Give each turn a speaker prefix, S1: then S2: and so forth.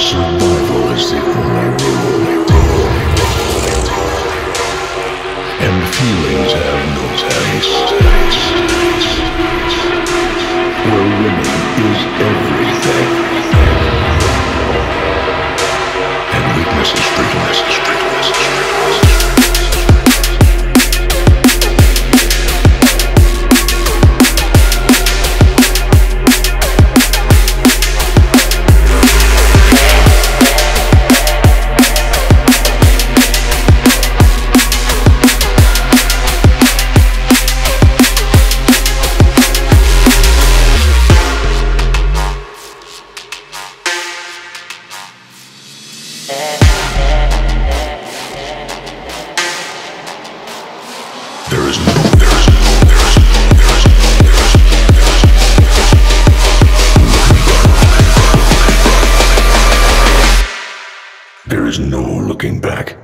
S1: survival is the only rule. And feelings have no taste. Where winning is everything. There is no looking back.